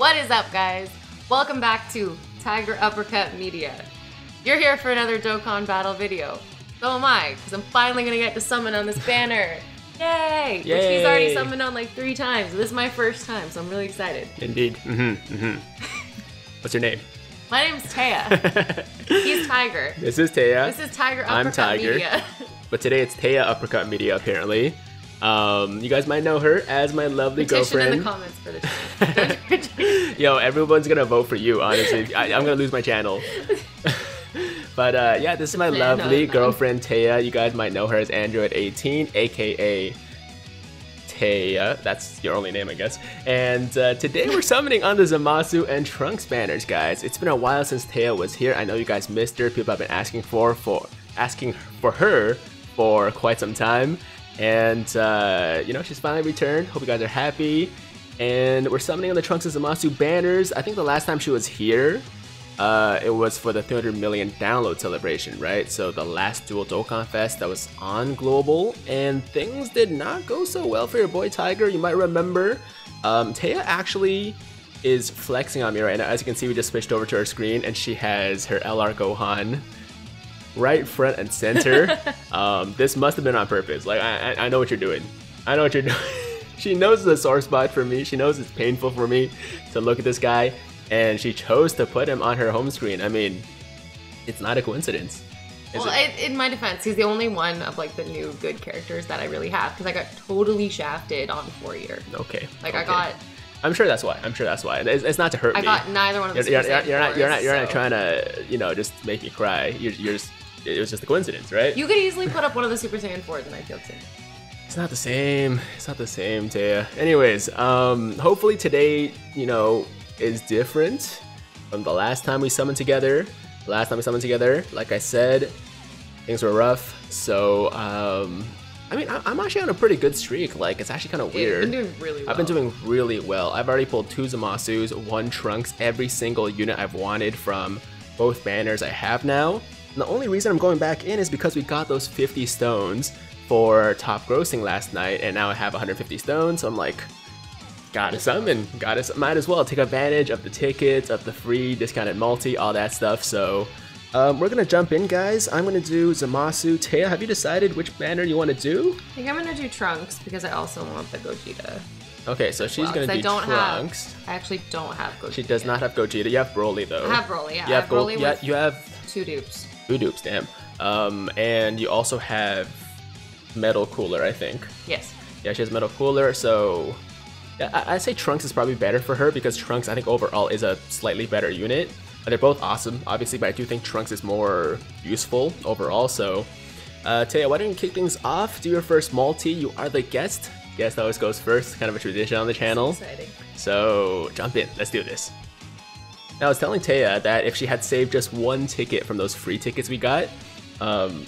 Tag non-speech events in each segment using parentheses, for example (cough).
What is up, guys? Welcome back to Tiger Uppercut Media. You're here for another Dokkan battle video. So am I, because I'm finally gonna get to summon on this banner. (laughs) Yay! Which he's already summoned on like three times. This is my first time, so I'm really excited. Indeed. Mm-hmm. Mm-hmm. (laughs) What's your name? My name's Taya. (laughs) He's Tiger. this is Taya. This is Tiger Uppercut I'm Tiger. Media. But today it's Taya Uppercut Media, apparently. Um, you guys might know her as my lovely Petition in the girlfriend. comments for the. (laughs) Yo, everyone's gonna vote for you, honestly. I, I'm gonna lose my channel. (laughs) but uh, yeah, this is my lovely no. girlfriend Taya. You guys might know her as Android18, aka Taya. That's your only name, I guess. And uh, today we're summoning on the Zamasu and Trunks banners, guys. It's been a while since Taya was here. I know you guys missed her. People have been asking for for asking for her for quite some time. And uh, you know, she's finally returned. Hope you guys are happy. And we're summoning on the Trunks and Zamasu banners. I think the last time she was here, uh, it was for the 300 million download celebration, right? So the last Dual Dokkan Fest that was on Global, and things did not go so well for your boy Tiger. You might remember, um, Taya actually is flexing on me right now. As you can see, we just switched over to her screen, and she has her LR Gohan right front and center. (laughs) um, this must have been on purpose. Like I, I, I know what you're doing. I know what you're (laughs) doing. she knows the sore spot for me. She knows it's painful for me to look at this guy, and she chose to put him on her home screen. I mean, it's not a coincidence. Is Well, it? in my defense, he's the only one of like the new good characters that I really have because I got totally shafted on four year. Okay. Like I got, I'm sure that's why. I'm sure that's why. It's, it's not to hurt I me. got neither one of the you're, Super you're, you're not. You're not. You're not trying to, you know, just make me cry. You're, you're just. It was just a coincidence, right? You could easily put up one of the Super Saiyan 4s and I'd feel too. It's not the same. It's not the same, Taya. Anyways, um, hopefully today, you know, is different from the last time we summoned together. The last time we summoned together, like I said, things were rough. So, um, I mean, I- I'm actually on a pretty good streak. Like, it's actually kind of weird. I've been doing really well. I've been doing really well. I've already pulled two Zamasus, one Trunks, every single unit I've wanted from both banners I have now. And the only reason I'm going back in is because we got those 50 stones for top grossing last night, and now I have 150 stones. So I'm like, gotta summon, gotta might as well take advantage of the tickets, of the free discounted multi, all that stuff. So. Um, we're gonna jump in, guys. I'm gonna do Zamasu. Taya, have you decided which banner you want to do? I think I'm gonna do Trunks because I also want the Gogeta. Okay, so she's Well, gonna do I don't Trunks. have. I actually don't have Gogeta. She does not have Gogeta. You have Broly though. I have Broly. Yeah, You I have have. Broly Yeah, with you have two dupes. Two. Damn. Um, and you also have Metal Cooler, I think. Yes. Yeah, she has Metal Cooler. So, yeah, I- I'd say Trunks is probably better for her because Trunks, I think overall is a slightly better unit. They're both awesome, obviously, but I do think Trunks is more useful overall. So, uh, Taya, why don't you kick things off? Do your first multi. You are the guest. Guest always goes first. Kind of a tradition on the channel. Exciting. So jump in, let's do this. Now I was telling Taya that if she had saved just one ticket from those free tickets we got, um,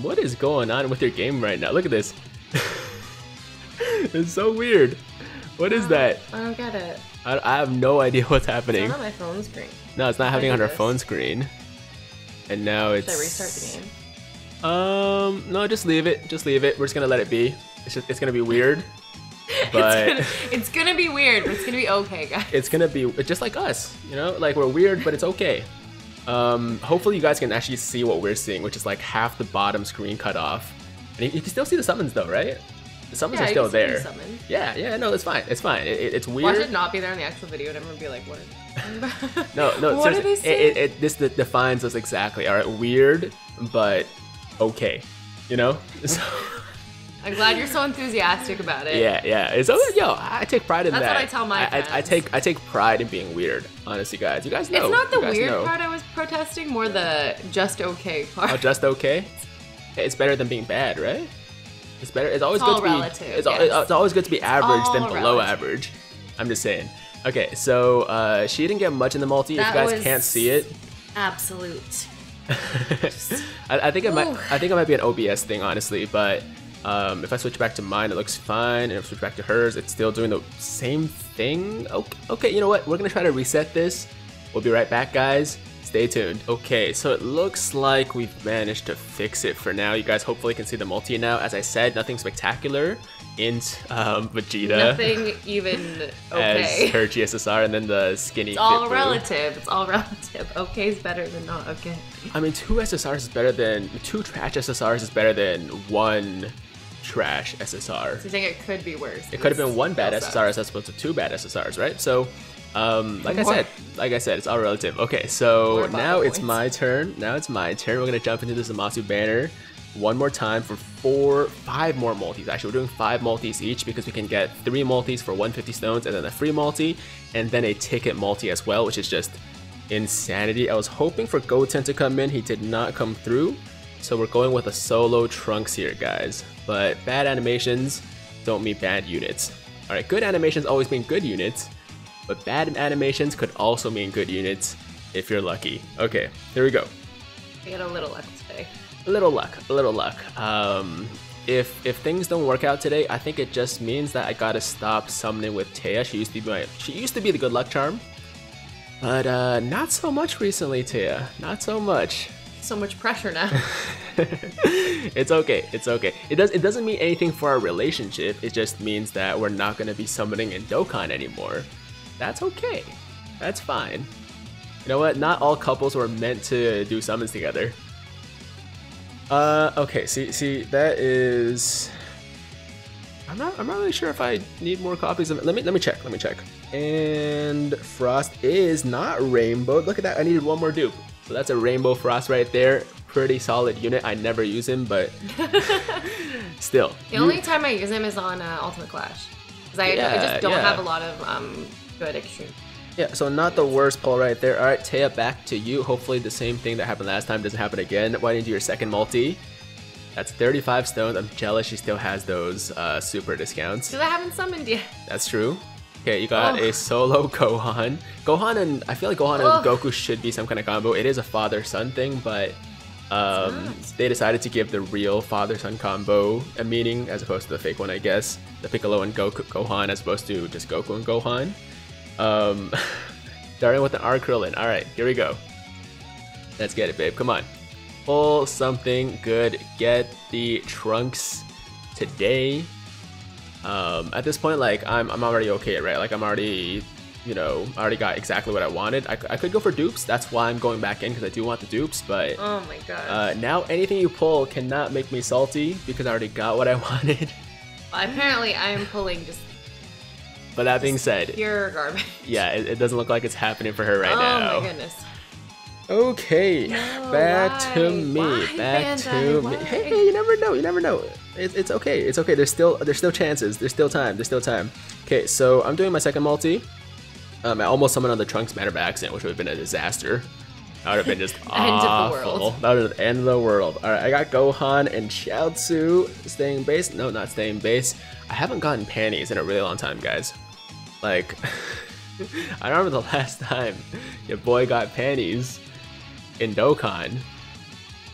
what is going on with your game right now? Look at this. (laughs) it's so weird. What is that? I don't get it. I, I have no idea (laughs) what's It's happening. not on my phone screen. No, it's not happening on her this? phone screen. And now it's. Should I restart the game? Um, no, just leave it. Just leave it. We're just gonna let it be. It's just, it's gonna be weird. (laughs) But it's, gonna, it's gonna be weird, but it's gonna be okay, guys. it's gonna be just like us, you know, like we're weird, but it's okay. Um, hopefully you guys can actually see what we're seeing, which is like half the bottom screen cut off. And you, you can still see the summons though, right? The summons Yeah, are still can see me there. summon. Yeah, yeah, no, it's fine. It's fine. It, it- it's weird. Watch it not be there in the actual video, and everyone be like, "What?" (laughs) No, no, (laughs) What seriously? It, it, this de- defines us exactly. All right, weird, but okay. You know? So, I'm glad you're so enthusiastic about it. yeah, yeah. It's oh, yo, I take pride in That's that. That's what I tell my I, I, I take I take pride in being weird. Honestly, guys, you guys know. It's not the weird know. part I was protesting, more the just okay part. Oh, just okay. It's better than being bad, right? It's better. It's always It's good to be. relative, it's, al- yes. it's always good to be average than below relative. average. I'm just saying. Okay, so uh, she didn't get much in the multi. That if you guys can't see it, Absolute. (laughs) I, I think it might. I think it might be an OBS thing, honestly. But um, if I switch back to mine, it looks fine, and if I switch back to hers, it's still doing the same thing. Okay, okay. You know what? We're gonna try to reset this. We'll be right back, guys. Stay tuned. Okay, so it looks like we've managed to fix it for now. You guys hopefully can see the multi now. As I said, nothing spectacular in um, Vegeta. Nothing even (laughs) okay. As her GSSR and then the skinny. It's all relative. It's all (laughs) relative. Okay is better than not okay. I mean, two SSRs is better than two trash SSRs is better than one trash SSR. So you think it could be worse? It could have been one bad SSR as opposed to two bad SSRs, right? So, um, like I said, like I said, it's all relative. Okay, so now it's my turn. Now it's my turn. We're gonna jump into this Zamasu banner one more time for four, five more multis. Actually, we're doing five multis each because we can get three multis for 150 stones and then a free multi and then a ticket multi as well, which is just insanity. I was hoping for Goten to come in. He did not come through. So we're going with a solo Trunks here, guys. But bad animations don't mean bad units. Alright, good animations always mean good units, but bad animations could also mean good units if you're lucky. Okay, here we go. I got a little luck today. A little luck, a little luck. Um, if if things don't work out today, I think it just means that I gotta stop summoning with Taya. She used to be my, she used to be the good luck charm, but uh, not so much recently, Taya. Not so much so much pressure now. (laughs) (laughs) it's okay. It's okay. It does. It doesn't mean anything for our relationship. It just means that we're not gonna be summoning in Dokkan anymore. That's okay. That's fine. You know what? Not all couples were meant to do summons together. Uh, okay. See, see, that is. I'm not. I'm not really sure if I need more copies of it. Let me. Let me check. Let me check. And Frost is not rainbow. Look at that. I needed one more dupe. So that's a Rainbow Frost right there. Pretty solid unit. I never use him, but (laughs) still. The only time I use him is on uh, Ultimate Clash. Because I, yeah, I, just don't yeah. have a lot of um, good extreme. Yeah, so not the worst pull right there. All right, Taya, back to you. Hopefully the same thing that happened last time doesn't happen again. Why didn't you do your second multi? That's 35 stones. I'm jealous she still has those uh, super discounts. Because I haven't summoned yet. That's true. Okay, you got oh. a solo Gohan. Gohan and I feel like Gohan oh. and Goku should be some kind of combo. It is a father-son thing, but um, they decided to give the real father-son combo a meaning as opposed to the fake one, I guess. The Piccolo and Goku Gohan as opposed to just Goku and Gohan. Um, (laughs) starting with an R Krillin. All right, here we go. Let's get it, babe. Come on. Pull something good. Get the trunks today. Um, at this point, like I'm, I'm already okay, right? Like I'm already, you know, I already got exactly what I wanted. I, I could go for dupes. That's why I'm going back in because I do want the dupes. But oh my god, uh, now anything you pull cannot make me salty because I already got what I (laughs) wanted. Well, apparently, I am pulling just. But that being said, pure garbage. Yeah, it, it, doesn't look like it's happening for her right oh now. Oh my goodness. Okay, no, back why? to me. Why, back Bandai? to why? me. Hey, hey, you never know. You never know. It's, it's okay. It's okay. There's still there's still chances. There's still time. There's still time. Okay, so I'm doing my second multi. Um, I almost summoned on the Trunks matter by accident, which would have been a disaster. That would have been just awful. (laughs) End of the world. That would have been the end of the world. All right, I got Gohan and Chiaotzu staying base. No, not staying base. I haven't gotten panties in a really long time, guys. Like, (laughs) I remember the last time your boy got panties in Dokkan.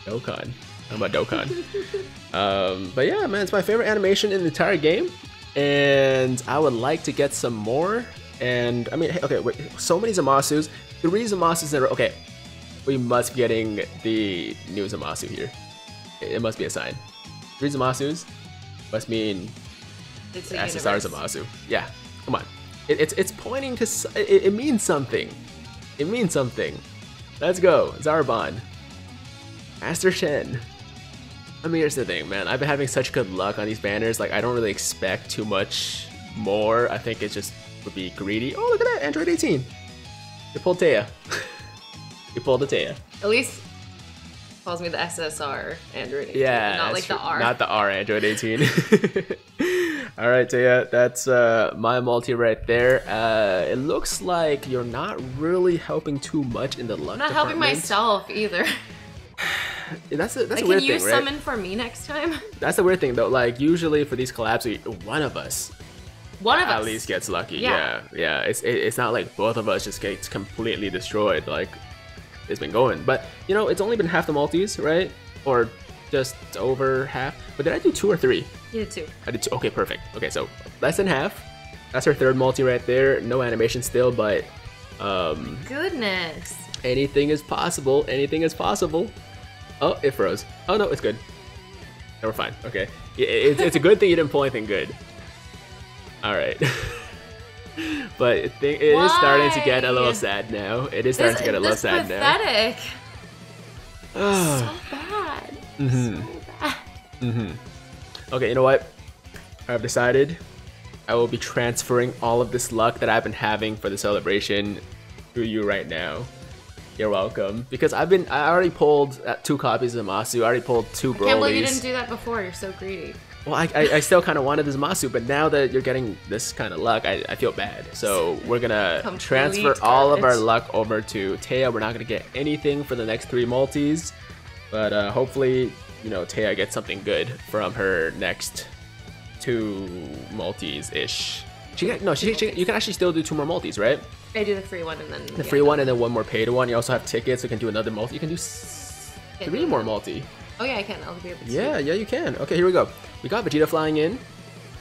Dokkan. How about Dokkan? (laughs) um, but yeah, man, it's my favorite animation in the entire game, and I would like to get some more. And I mean, okay, wait, so many Zamasus. Three Zamasus that are okay. We must be getting the new Zamasu here. It must be a sign. Three Zamasus must mean SSR Zamasu. Yeah, come on. It, it's it's pointing to it, it means something. It means something. Let's go, Zarbon. Master Shen. I mean, here's the thing, man. I've been having such good luck on these banners. Like, I don't really expect too much more. I think it's just would be greedy. Oh, look at that, Android 18. You pulled Taya. (laughs) you pulled the Taya. At least calls me the SSR Android 18. Yeah, not like the R. Not the R Android 18. (laughs) All right, Taya, that's uh, my multi right there. Uh, it looks like you're not really helping too much in the luck. I'm not department. helping myself either. (sighs) that's a, that's like, a weird can you summon for me next time? That's the weird thing though. Like usually for these collabs, we, one of us, one of at us least gets lucky. Yeah, yeah. yeah. It's it, it's not like both of us just gets completely destroyed. Like it's been going, but you know, it's only been half the multis, right? Or just over half. But did I do two or three? You did two. I did two. Okay, perfect. Okay, so less than half. That's her third multi right there. No animation still, but Um, Goodness. anything is possible. Anything is possible. Oh, it froze. Oh no, it's good. No, we're fine. Okay. It's, it's a good thing you didn't pull anything good. All right. (laughs) but it, thi- it is starting to get a little sad now. It is starting This, to get a little sad now. pathetic. (sighs) So bad. Mm-hmm. So bad. Mm-hmm. Okay, you know what? I've decided I will be transferring all of this luck that I've been having for the celebration to you right now. You're welcome. Because I've been, I already pulled uh, two copies of Zamasu. I already pulled two Can't believe you didn't do that before. You're so greedy. Well, I, I, I still kind of wanted this Masu, but now that you're getting this kind of luck, I, I feel bad. So we're gonna Complete transfer all of our luck over to Taya. We're not gonna get anything for the next three multis, but uh, hopefully, you know, Taya gets something good from her next two multis ish. She got, no, she, she you can actually still do two more multis, right? I do the free one and then The free one and then one more paid one. You also have tickets. So you can do another multi. You can do s- three more multi. Oh yeah, I can. I'll be able to. Yeah, yeah, you can. Okay, here we go. We got Vegeta flying in.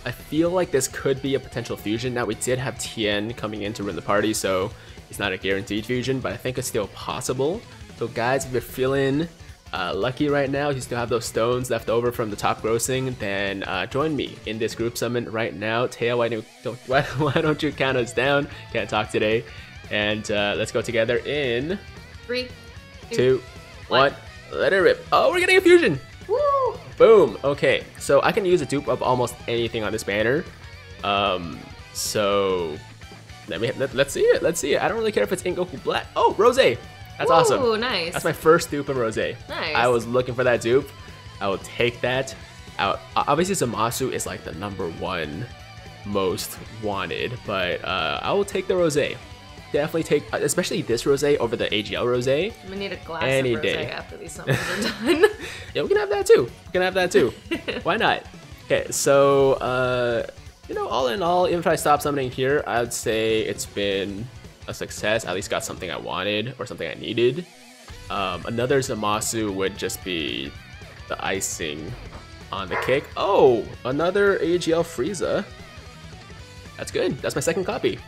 I feel like this could be a potential fusion. Now, we did have Tien coming in to run the party, so it's not a guaranteed fusion, but I think it's still possible. So, guys, if you're feeling uh, lucky right now, you still have those stones left over from the top grossing, then uh, join me in this group summon right now. Taya, why don't, don't, (laughs) why, why don't you count us down? Can't talk today. And uh, let's go together in Three. two, one. Let it rip. Oh, we're getting a fusion. Woo! Boom. Okay, so I can use a dupe of almost anything on this banner. Um, so let me let, let's see it. Let's see it. I don't really care if it's Ingoku Black. Oh, Rose. That's Ooh, awesome. nice. That's my first dupe of Rose. Nice. I was looking for that dupe. I will take that. Out. Obviously, Zamasu is like the number one most wanted, but uh, I will take the Rose. Definitely take, especially this Rose over the AGL Rose. I'm gonna need a glass Any of rosé day. after these (laughs) summons are done. Yeah, we can have that too. We can have that too. (laughs) Why not? Okay, so uh, you know, all in all, even if I stop summoning here, I'd say it's been a success. At least got something I wanted or something I needed. Um, another Zamasu would just be the icing on the cake. Oh, another AGL Frieza. That's good. That's my second copy.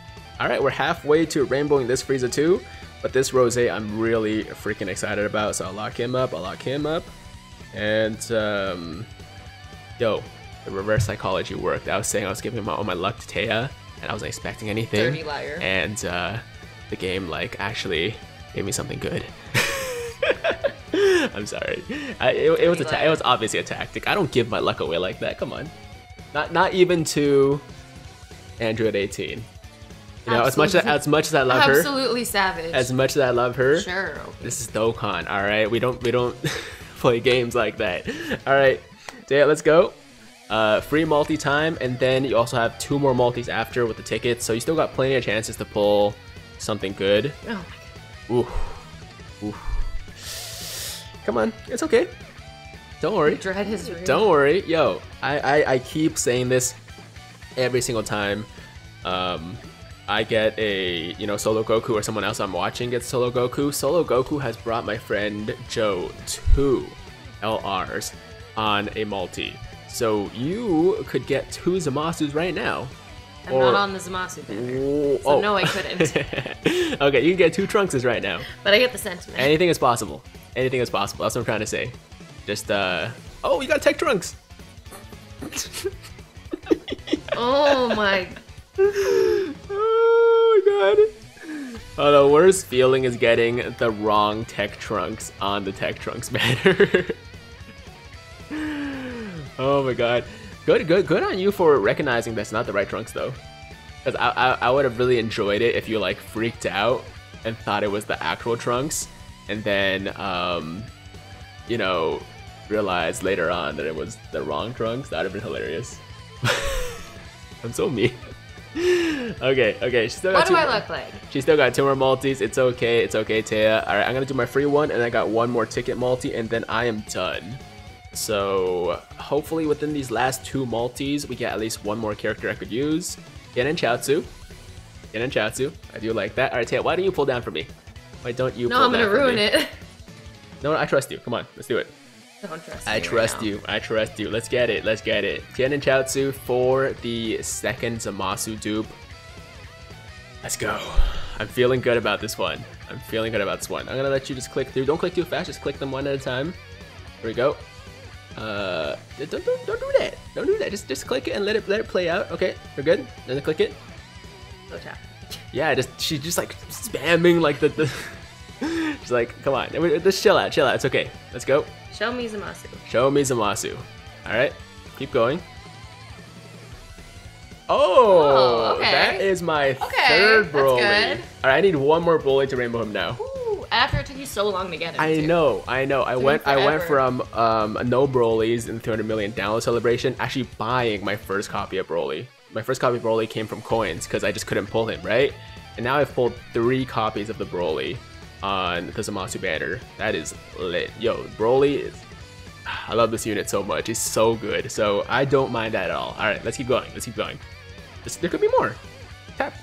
All right, we're halfway to rainbowing this Frieza too, but this Rose I'm really freaking excited about. So I'll lock him up. I'll lock him up. And um, yo, the reverse psychology worked. I was saying I was giving my, all my luck to Taya, and I wasn't expecting anything. Dirty liar. And uh, the game like actually gave me something good. (laughs) I'm sorry. I, it, it was a ta- it was obviously a tactic. I don't give my luck away like that. Come on, not not even to Android 18. You know, as much as, as much as I love her, Absolutely savage. as much as I love her, sure. Okay. this is Dokkan, all right. We don't we don't (laughs) play games like that. All right, Taya, let's go. Uh, free multi time, and then you also have two more multis after with the tickets, so you still got plenty of chances to pull something good. Oh my god. Ooh, ooh. Come on, it's okay. Don't worry. Dread is real. Don't worry, yo. I, I I keep saying this every single time. Um, I get a you know solo Goku or someone else I'm watching gets solo Goku. Solo Goku has brought my friend Joe two LRs on a multi. So you could get two Zamasus right now. I'm or- not on the Zamasu banner. So no, I couldn't. (laughs) okay, you can get two Trunkses right now. But I get the sentiment. Anything is possible. Anything is possible. That's what I'm trying to say. Just uh oh, you got TEQ Trunks. (laughs) oh my. Oh my god. Oh, the worst feeling is getting the wrong TEQ Trunks on the TEQ Trunks (laughs) banner. oh my god. Good, good, good on you for recognizing that's not the right Trunks though. Because I, I, I would have really enjoyed it if you like freaked out and thought it was the actual Trunks, and then um, you know, realized later on that it was the wrong Trunks. That'd have been hilarious. (laughs) I'm so mean. (laughs) okay, okay. She still got What do two I more- look like? She still got two more multis. It's okay. It's okay, Taya. All right, I'm gonna do my free one, and I got one more ticket multi, and then I am done. So hopefully within these last two multis, we get at least one more character I could use. Tien and Chiaotzu. Tien and Chiaotzu. I do like that. All right, Taya, why don't you pull down for me? Why don't you? No, I'm gonna ruin it. No, I trust you. Come on, let's do it. Don't trust I me right trust you. I trust you. Let's get it. Let's get it. Tien and Chiaotzu for the second Zamasu dupe. Let's go. I'm feeling good about this one. I'm feeling good about this one. I'm gonna let you just click through. Don't click too fast. Just click them one at a time. Here we go. Uh, don't, don't, don't do that. Don't do that. Just just click it and let it let it play out. Okay, we're good. Then click it. Go tap. Yeah, just she's just like spamming like the the. (laughs) she's like, come on, just chill out, chill out. It's okay. Let's go. Show me Zamasu. Show me Zamasu. All right, keep going. Oh, Oh, okay. that is my Okay, third that's Broly. good. All right, I need one more Broly to rainbow him now. Ooh, after it took you so long to get it. I too. know, I know. I went, I went from um, no Broly's in 300 million download celebration, actually buying my first copy of Broly. My first copy of Broly came from coins because I just couldn't pull him, right? And now I've pulled three copies of the Broly on the Zamasu banner. That is lit. Yo, Broly is. (sighs) I love this unit so much. It's so good. So I don't mind that at all. All right, let's keep going. Let's keep going. There's- there could be more. Tap,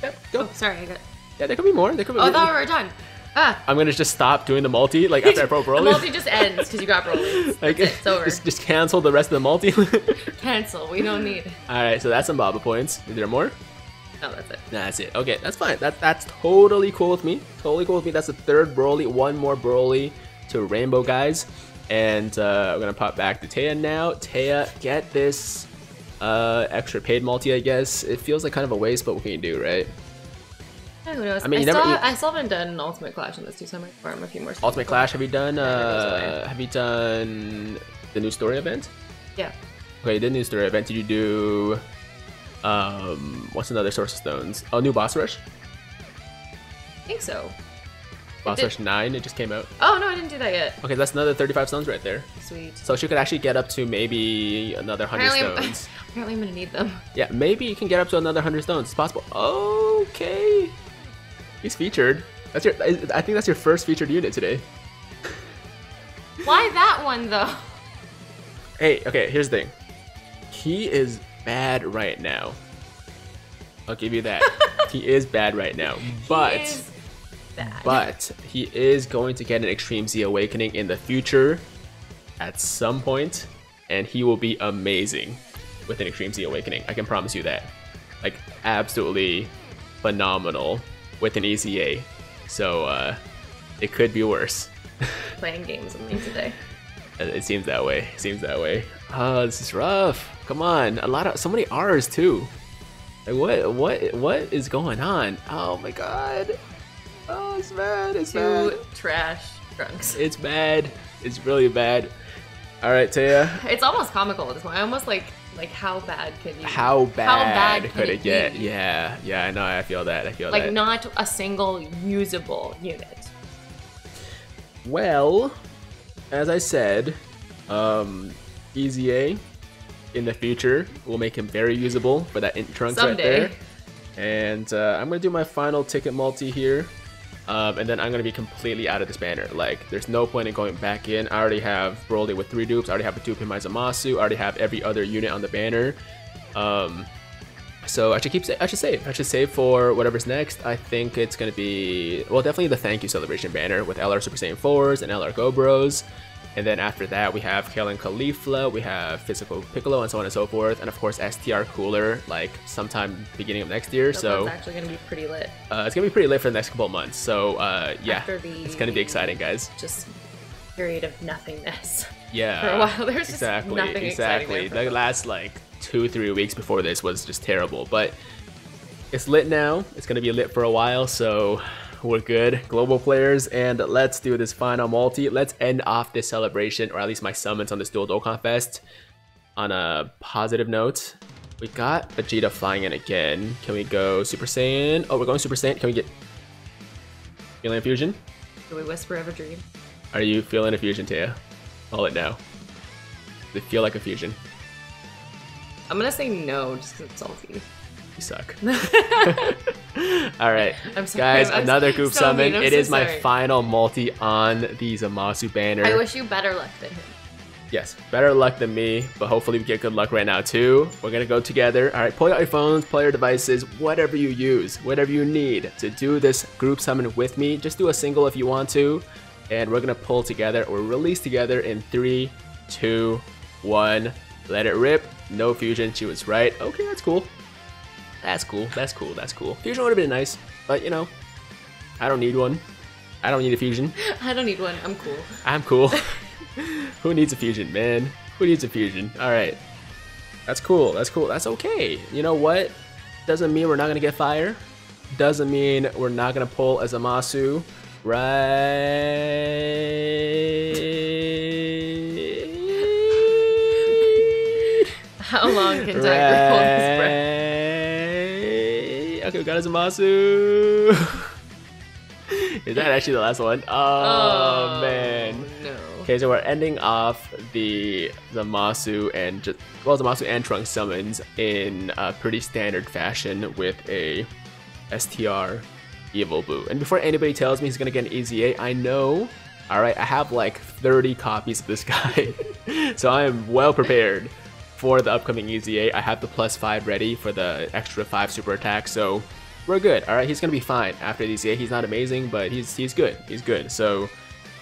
tap, go. Oh, sorry. I got. Yeah, there could be more. There could be. More. Oh, I thought we were done. Ah. I'm gonna just stop doing the multi like after I (laughs) pro The multi just ends because you got Broly. (laughs) Like, it. It's over. Just, just cancel the rest of the multi. (laughs) Cancel. We don't need. All right, so that's some Baba points. Is there more? No, that's it. That's it. Okay, that's fine. That that's totally cool with me. Totally cool with me. That's the third Broly. One more Broly to Rainbow guys, and uh, I'm gonna pop back to Taya now. Taya, get this uh, extra paid multi. I guess it feels like kind of a waste, but what can you do, right? Yeah, who knows? I mean, you still, never- you- I still haven't done an Ultimate Clash in this too, so I might farm a few more. Ultimate Clash. Have you done? Yeah, it goes away. Uh, have you done the new story event? Yeah. Okay, the new story event. Did you do? Um, what's another source of stones? Oh, new boss rush. I think so. Boss rush nine. It just came out. Oh no, I didn't do that yet. Okay, that's another 35 stones right there. Sweet. So she could actually get up to maybe another 100 Apparently, I'm, (laughs) stones. apparently I'm gonna need them. yeah, maybe you can get up to another 100 stones. It's possible. Okay. He's featured. That's your. I I think that's your first featured unit today. Why that one though? Hey, okay, here's the thing. He is bad right now. I'll give you that. (laughs) he is bad right now. But He is bad. but he is going to get an Extreme Z Awakening in the future at some point, and he will be amazing with an Extreme Z Awakening. I can promise you that. Like, absolutely phenomenal with an EZA. So, uh, it could be worse. playing games with me today. (laughs) It it seems that way. It seems that way. Oh, this is rough. Come on, a lot of so many R's too. Like what? What? What is going on? Oh my god. Oh, it's bad. It's bad. Two trash trunks. It's bad. It's really bad. All right, Taya. It's almost comical at this point. I almost like like how bad could you? How bad, How bad could could it it get? Yeah, yeah. I know. I feel that. I feel like that. not a single usable unit. Well, as I said, um, EZA in the future will make him very usable for that int trunks Someday. right there. And uh, I'm gonna do my final ticket multi here, um, and then I'm gonna be completely out of this banner. Like, there's no point in going back in. I already have Broly with three dupes. I already have a dupe in my Zamasu. I already have every other unit on the banner. Um, so I should keep. I should save. I should save for whatever's next. I think it's gonna be well, definitely the thank you celebration banner with LR Super Saiyan 4s and LR Go Bros. And then after that, we have Kale and Caulifla, we have Physical Piccolo, and so on and so forth. And of course, STR Cooler, like sometime beginning of next year. That so one's actually gonna be pretty lit. uh, it's gonna be pretty lit for the next couple of months. So uh, yeah, the- it's gonna be exciting, guys. Just period of nothingness. (laughs) Yeah, For a while, there's just exactly, nothing exciting exactly. The last like two, three weeks before this was just terrible, but it's lit now. It's gonna be lit for a while, so we're good, global players. And let's do this final multi. Let's end off this celebration, or at least my summons on this Dual Dokkan Fest, on a positive note. We got Vegeta flying in again. Can we go Super Saiyan? Oh, we're going Super Saiyan. Can we get Alien Fusion? Do we whisper of a dream? Are you feeling a fusion, Taya? Call it now. Does it feel like a fusion? I'm gonna say no, just 'cause it's salty. You suck. (laughs) (laughs) (laughs) All right, I'm sorry, guys, I'm another group so summon. mean, It so is my final multi on the Zamasu banner. I wish you better luck than him. yes, better luck than me, but hopefully we get good luck right now too. We're gonna go together. All right, pull out your phones, pull your devices, whatever you use, whatever you need to do this group summon with me. Just do a single if you want to, and we're gonna pull together or release together in three, two, one. Let it rip. No fusion. She was right. Okay, that's cool. That's cool. That's cool. That's cool. Fusion would have been nice, but you know, I don't need one. I don't need a fusion. (laughs) I don't need one. I'm cool. I'm cool. (laughs) (laughs) Who needs a fusion, man? Who needs a fusion? All right. That's cool. That's cool. That's okay. You know what? Doesn't mean we're not gonna get fire. Doesn't mean we're not gonna pull as Zamasu. Right. How long can Tiger hold his breath? Okay, got a Zamasu. Is that actually the last one? Oh, oh, man. No. Okay, so we're ending off the Zamasu and just well Zamasu and Trunks summons in a pretty standard fashion with a STR Evil Buu. And before anybody tells me he's gonna get an EZA, I know. All right, I have like 30 copies of this (laughs) guy, so I am well prepared for the upcoming EZA. I have the plus five ready for the extra five super attack, so we're good. All right, he's gonna be fine after the EZA. He's not amazing, but he's he's good. He's good. So.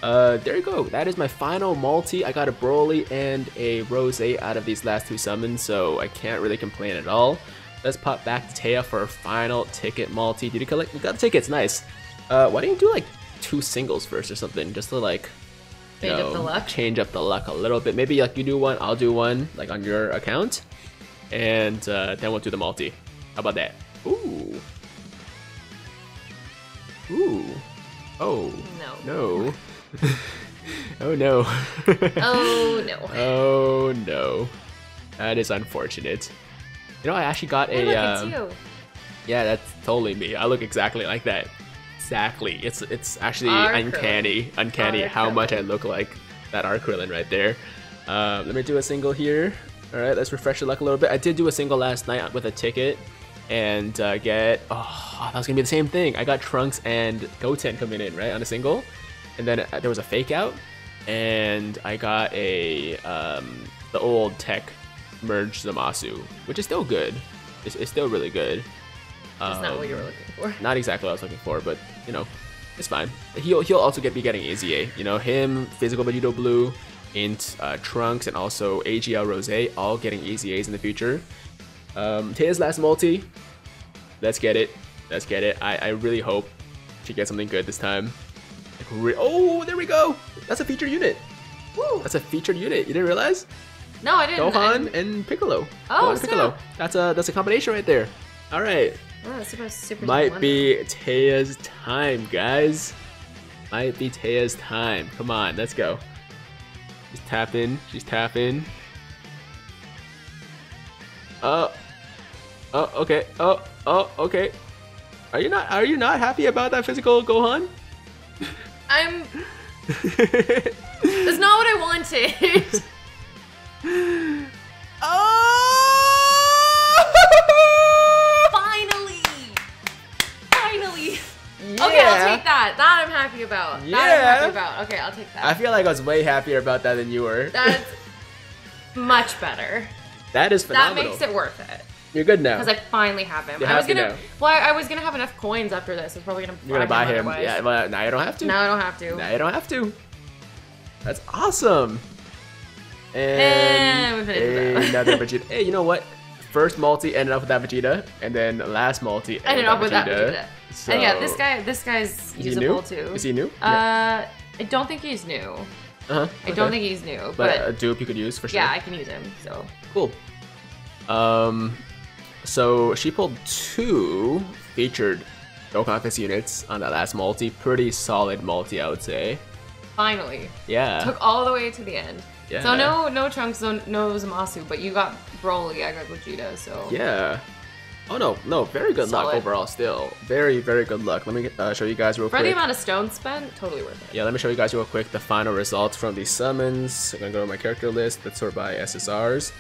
Uh, there you go. That is my final multi. I got a Broly and a Rose out of these last two summons, so I can't really complain at all. Let's pop back to Taya for a final ticket multi. Did you collect? You got the tickets. Nice. Uh, why don't you do like two singles first or something, just to like Change up the luck? change up the luck a little bit. Maybe like you do one, I'll do one, like on your account, and uh, then we'll do the multi. How about that? Ooh. Ooh. Oh. No. No. (laughs) oh no. (laughs) Oh no. Oh no. That is unfortunate. You know, I actually got Hey, a. look, um, yeah, that's totally me. I look exactly like that. Exactly. It's it's actually uncanny, uncanny how much I look like that R Krillin right there. Um, let me do a single here. All right, let's refresh the luck a little bit. I did do a single last night with a ticket and uh, get. Oh, that was gonna be the same thing. I got Trunks and Goten coming in right on a single, and then uh, there was a fake out, and I got a um, the old TEQ merge Zamasu, which is still good. It's, it's still really good. That's not what you were Um, looking for. not exactly what I was looking for, but you know, it's fine. He'll he'll also get be getting EZA. You know, him, Physical Vegito Blue, Int, uh, Trunks, and also AGL Rose, all getting EZAs in the future. Um, Taya's last multi. Let's get it. Let's get it. I, I really hope she gets something good this time. Re- oh, there we go. That's a featured unit. Woo. That's a featured unit. You didn't realize? No, I didn't. Gohan and Piccolo. Oh, Gohan Piccolo. That's a that's a combination right there. All right. Oh, Might be Taya's time, guys. Might be Taya's time. Come on, let's go. She's tapping. She's tapping. Oh. Oh, okay. Oh, oh, okay. Are you not are you not happy about that physical Gohan? I'm. That's not what I wanted. (laughs) happy about. I'm Yeah. happy about. Okay, I'll take that. I feel like I was way happier about that than you were. That's much better. that is phenomenal. That makes it worth it. You're good now. Because I finally have him. You're I was gonna. now. Well, I, I was gonna have enough coins after this. I was probably gonna. You're gonna buy him. otherwise. Yeah, well, now you don't have to. Now I don't have to. Now you don't have to. That's awesome. And And another (laughs) Vegeta. Hey, you know what? First multi ended up with that Vegeta, and then last multi ended, Ended up with that Vegeta. Vegeta. So, and yeah, this guy, this guy's usable new? too. Is he new? Uh, I don't think he's new. uh-huh. I don't think he's new, But but, a dupe you could use for sure. yeah, I can use him. So Cool. Um, so she pulled two featured Fest units on that last multi. Pretty solid multi, I would say. finally, Yeah. took all the way to the end. Yeah. So no, no Trunks, no, no Zamasu, but you got Broly, I got Gogeta. So Yeah. Oh no, no, very good luck overall. Still, very, very good luck. Let me uh, show you guys real for quick. the amount of stones spent, totally worth it. Yeah, let me show you guys real quick the final results from these summons. I'm gonna go to my character list. Let's sort by SSRs,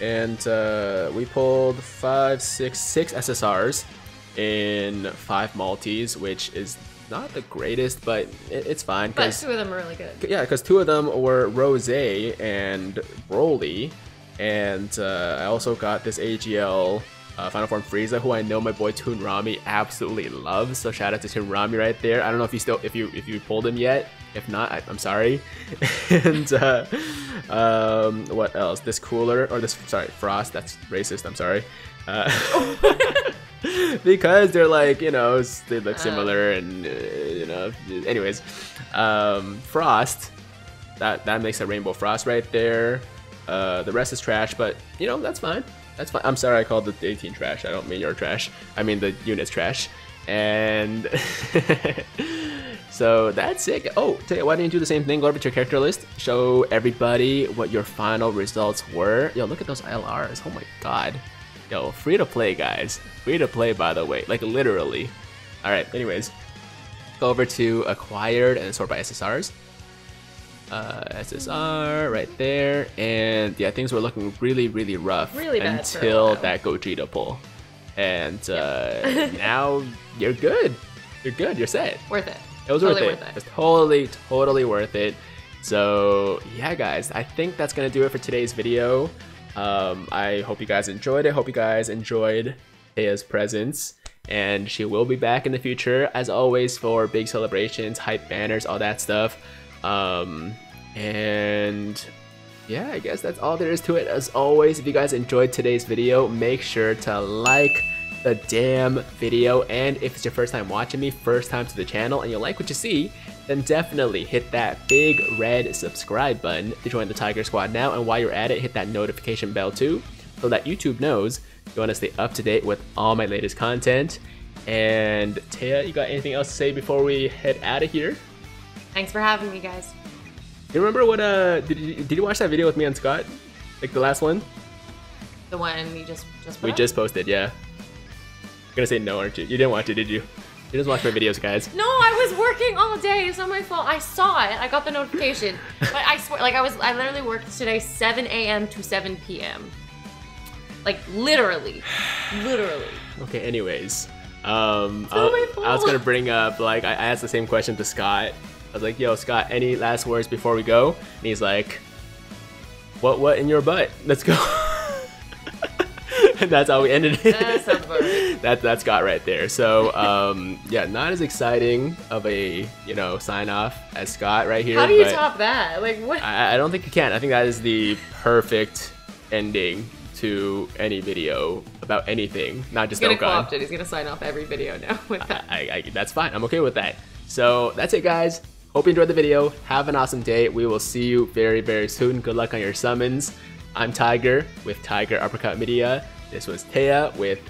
and uh, we pulled five, six, six SSRs in five multis, which is not the greatest, but it, it's fine. But two of them are really good. yeah, because two of them were Rose and Broly, and uh, I also got this AGL uh, Final Form Frieza, who I know my boy Toon Rami absolutely loves. So shout out to Toon Rami right there. I don't know if you still if you if you pulled him yet. If not, I, I'm sorry. (laughs) and uh, um, what else? This cooler or this sorry Frost. That's racist. I'm sorry. Uh, (laughs) because they're like you know they look similar and uh, you know anyways um, frost that that makes a rainbow frost right there uh, the rest is trash but you know that's fine that's fine i'm sorry i called the 18 trash i don't mean your trash i mean the unit's trash and (laughs) so that's it oh why didn't you do the same thing go over to your character list show everybody what your final results were yo look at those lrs oh my god Yo, free to play, guys. Free to play, by the way. Like, literally. Alright, anyways. Go over to acquired and sort by SSRs. Uh, SSR right there. And yeah, things were looking really, really rough really until that Gogeta pull. And uh, (laughs) now you're good. You're good. You're set. Worth it. It was totally worth, it. worth it. It was totally, totally worth it. So yeah, guys, I think that's gonna do it for today's video. Um, I hope you guys enjoyed it. Hope you guys enjoyed Taya's presence. And she will be back in the future, as always, for big celebrations, hype banners, all that stuff. Um, and yeah, I guess that's all there is to it. As always, if you guys enjoyed today's video, make sure to like the damn video. And if it's your first time watching me, first time to the channel, and you like what you see, then definitely hit that big red subscribe button to join the Tiger Squad now. And while you're at it, hit that notification bell too, so that YouTube knows you want to stay up to date with all my latest content. And Taya, you got anything else to say before we head out of here? Thanks for having me, guys. You remember what? Uh, did you, did you watch that video with me and Scott? Like the last one? The one you just just. we just posted, yeah. You're gonna say no, aren't you? You didn't watch it, did you? He doesn't watch my videos, guys. No, I was working all day. It's not my fault. I saw it. I got the notification. (laughs) but I swear, like I was, I literally worked today 7 a.m. to 7 p.m. Like literally, literally. Okay. Anyways, um, I, I, was gonna bring up like I asked the same question to Scott. I was like, "Yo, Scott, any last words before we go?" And he's like, "What? What in your butt? Let's go." (laughs) And that's how we ended it. That (laughs) that that's got right there. So um, yeah, not as exciting of a you know sign off as Scott right here. How do you top that? Like what? I, I don't think you can. I think that is the perfect ending to any video about anything, not just He's gonna co-opt it. He's gonna sign off every video now (laughs) with that. I, I, that's fine. I'm okay with that. So that's it, guys. Hope you enjoyed the video. Have an awesome day. We will see you very, very soon. Good luck on your summons. I'm Tiger with Tiger Uppercut Media. This was Taya with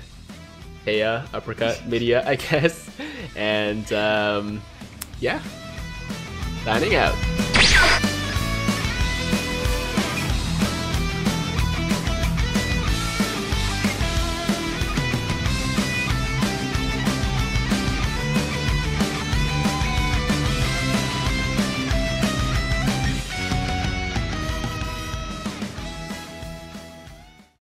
Taya Uppercut (laughs) Media, I guess. And um, yeah, signing out.